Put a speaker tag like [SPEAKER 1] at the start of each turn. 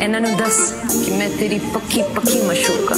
[SPEAKER 1] ਇਹਨਾਂ ਨੂੰ ਦੱਸ ਕਿ ਮੈਂ ਤੇਰੀ ਪੱਕੀ ਪੱਕੀ ਮਸ਼ੂਕਾ